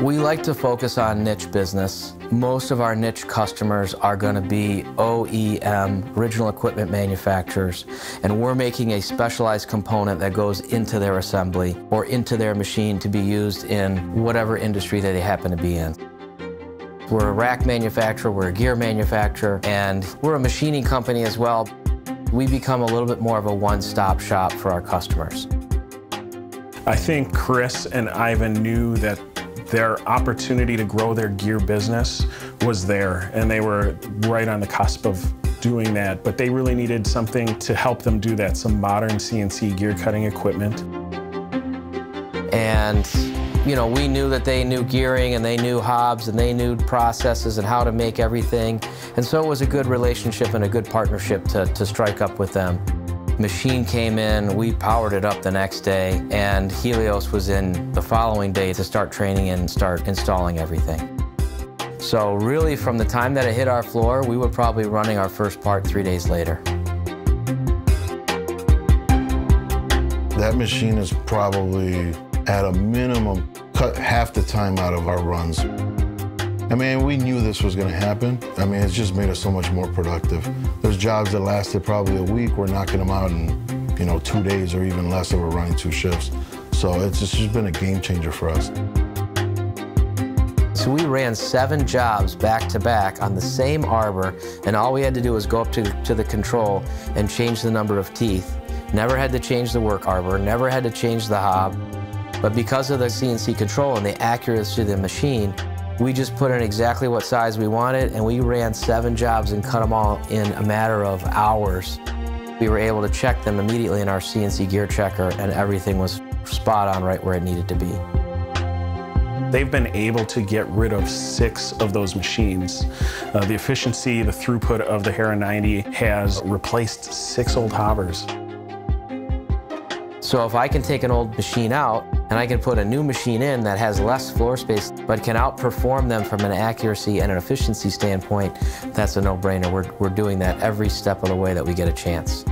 We like to focus on niche business. Most of our niche customers are going to be OEM, original equipment manufacturers, and we're making a specialized component that goes into their assembly or into their machine to be used in whatever industry that they happen to be in. We're a rack manufacturer, we're a gear manufacturer, and we're a machining company as well. We become a little bit more of a one-stop shop for our customers. I think Chris and Ivan knew that their opportunity to grow their gear business was there, and they were right on the cusp of doing that, but they really needed something to help them do that, some modern CNC gear cutting equipment. And you know, we knew that they knew gearing and they knew hobs and they knew processes and how to make everything. And so it was a good relationship and a good partnership to, to strike up with them. Machine came in, we powered it up the next day, and Helios was in the following day to start training and start installing everything. So really from the time that it hit our floor, we were probably running our first part three days later. That machine is probably at a minimum, cut half the time out of our runs. I mean, we knew this was gonna happen. I mean, it's just made us so much more productive. There's jobs that lasted probably a week, we're knocking them out in, you know, two days or even less if we're running two shifts. So it's just been a game changer for us. So we ran seven jobs back to back on the same arbor, and all we had to do was go up to, to the control and change the number of teeth. Never had to change the work arbor, never had to change the hob. But because of the CNC control and the accuracy of the machine, we just put in exactly what size we wanted and we ran seven jobs and cut them all in a matter of hours. We were able to check them immediately in our CNC gear checker and everything was spot on right where it needed to be. They've been able to get rid of six of those machines. Uh, the efficiency, the throughput of the Hera 90 has replaced six old hobbers. So if I can take an old machine out and I can put a new machine in that has less floor space but can outperform them from an accuracy and an efficiency standpoint, that's a no-brainer. We're, we're doing that every step of the way that we get a chance.